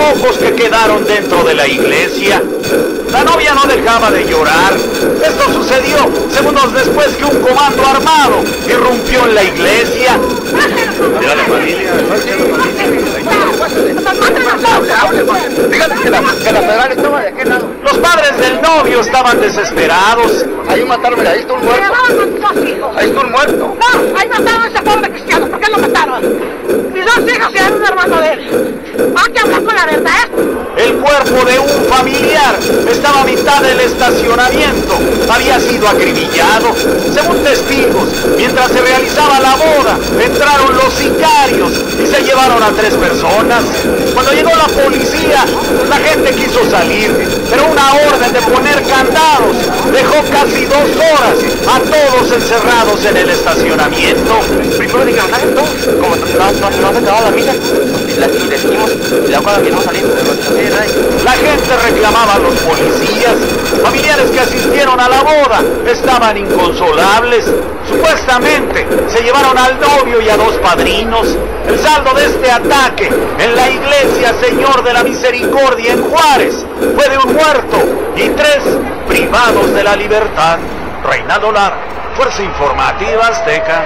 pocos que quedaron dentro de la iglesia. La novia no dejaba de llorar. Esto sucedió segundos después que un comando armado irrumpió en la iglesia. Los padres del novio estaban desesperados. Ahí mataron, ahí está un muerto. De un familiar estaba a mitad del estacionamiento. Había sido acribillado. Según testigos, mientras se realizaba la boda, entraron los sicarios y se llevaron a tres personas. Cuando llegó la policía, la gente quiso salir, pero una orden de poner candados dejó casi dos horas a todos encerrados en el estacionamiento. Primero dijeron, ¿sabes tú? Como no, no, no se acababa la misa, y la, y y la no salimos, la a los policías. Familiares que asistieron a la boda estaban inconsolables. Supuestamente se llevaron al novio y a dos padrinos. El saldo de este ataque en la iglesia Señor de la Misericordia en Juárez fue de un muerto y tres privados de la libertad. Reinaldo Lara, Fuerza Informativa Azteca.